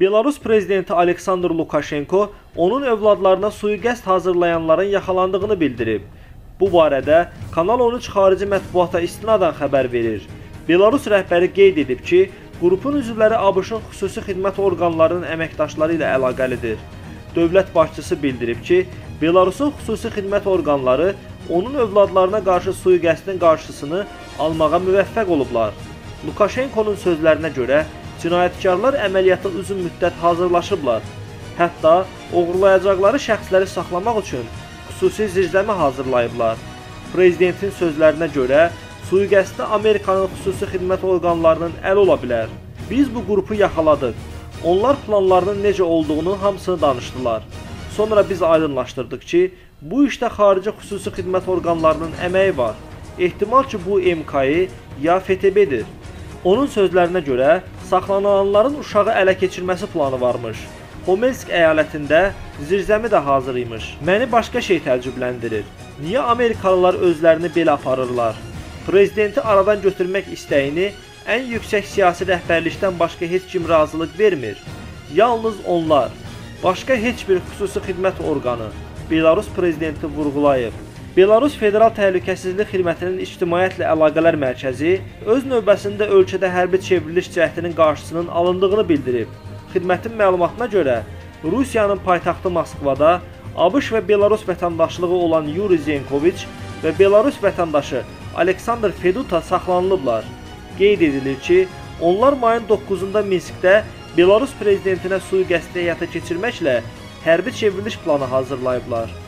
Belarus prezidenti Aleksandr Lukashenko onun övladlarına sui-qəsd hazırlayanların yaxalandığını bildirib. Bu barədə Kanal 13 xarici mətbuata istinadən xəbər verir. Belarus rəhbəri qeyd edib ki, qrupun üzvləri ABŞ-ın xüsusi xidmət orqanlarının əməkdaşları ilə əlaqəlidir. Dövlət başçısı bildirib ki, Belarusun xüsusi xidmət orqanları onun övladlarına qarşı sui-qəsdin qarşısını almağa müvəffəq olublar. Lukashenkonun sözlərinə görə cinayətkarlar əməliyyata uzun müddət hazırlaşıblar. Hətta oğurlayacaqları şəxsləri saxlamaq üçün xüsusi zirzəmi hazırlayıblar. Prezidentin sözlərinə görə sui-qəsdə Amerikanın xüsusi xidmət orqanlarının əli ola bilər. Biz bu qrupu yaxaladıq. Onlar planlarının necə olduğunu hamısını danışdılar. Sonra biz aydınlaşdırdıq ki, bu işdə xarici xüsusi xidmət orqanlarının əməyi var. Ehtimal ki, bu MKI ya FTB-dir. Onun sözlərinə görə saxlanılanların uşağı ələ keçirməsi planı varmış. Homelsk əyalətində zirzəmi də hazır imiş. Məni başqa şey təəccübləndirir. Niyə Amerikalılar özlərini belə aparırlar? Prezidenti aradan götürmək istəyini ən yüksək siyasi rəhbərlikdən başqa heç kim razılıq vermir. Yalnız onlar. Başqa heç bir xüsusi xidmət orqanı. Belarus prezidenti vurğulayıb. Belarus Federal Təhlükəsizlik Xidmətinin İctimaiyyətlə Əlaqələr Mərkəzi öz növbəsində ölkədə hərbi çevriliş cəhdinin qarşısının alındığını bildirib. Xidmətin məlumatına görə Rusiyanın paytaxtı Moskvada ABŞ və Belarus vətəndaşlığı olan Yuri Zenkoviç və Belarus vətəndaşı Aleksandr Feduta saxlanılıblar. Qeyd edilir ki, onlar mayın 9-da Minskdə Belarus prezidentinə sui-qəsdi həyata keçirməklə hərbi çevriliş planı hazırlayıblar.